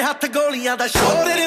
ਹੱਥ ਗੋਲੀਆਂ ਦਾ ਸ਼ੋਰ। ਤੇਰੇ